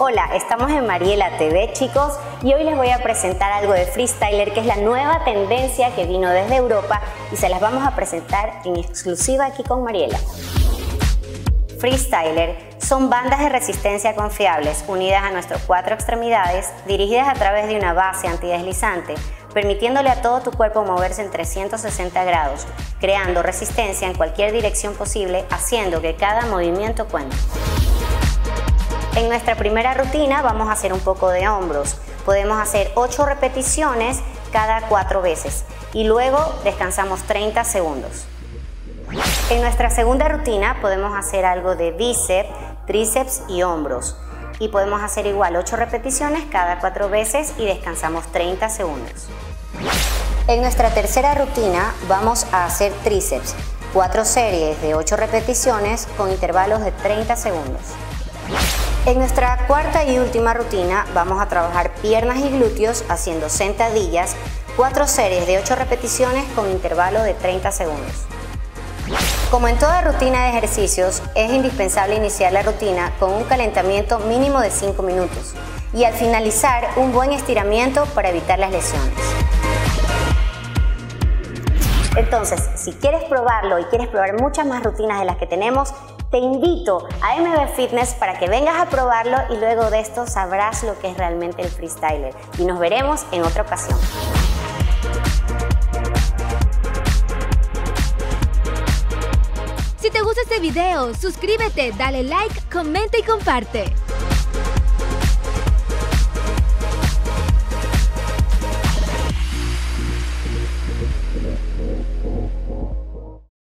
Hola, estamos en Mariela TV chicos y hoy les voy a presentar algo de freestyler que es la nueva tendencia que vino desde Europa y se las vamos a presentar en exclusiva aquí con Mariela. Freestyler son bandas de resistencia confiables unidas a nuestras cuatro extremidades dirigidas a través de una base antideslizante permitiéndole a todo tu cuerpo moverse en 360 grados, creando resistencia en cualquier dirección posible, haciendo que cada movimiento cuente. En nuestra primera rutina vamos a hacer un poco de hombros. Podemos hacer 8 repeticiones cada 4 veces y luego descansamos 30 segundos. En nuestra segunda rutina podemos hacer algo de bíceps, tríceps y hombros. Y podemos hacer igual 8 repeticiones cada 4 veces y descansamos 30 segundos. En nuestra tercera rutina vamos a hacer tríceps, 4 series de 8 repeticiones con intervalos de 30 segundos. En nuestra cuarta y última rutina vamos a trabajar piernas y glúteos haciendo sentadillas, cuatro series de 8 repeticiones con intervalo de 30 segundos. Como en toda rutina de ejercicios, es indispensable iniciar la rutina con un calentamiento mínimo de 5 minutos y al finalizar un buen estiramiento para evitar las lesiones. Entonces, si quieres probarlo y quieres probar muchas más rutinas de las que tenemos, te invito a MB Fitness para que vengas a probarlo y luego de esto sabrás lo que es realmente el freestyler. Y nos veremos en otra ocasión. Si te gusta este video, suscríbete, dale like, comenta y comparte.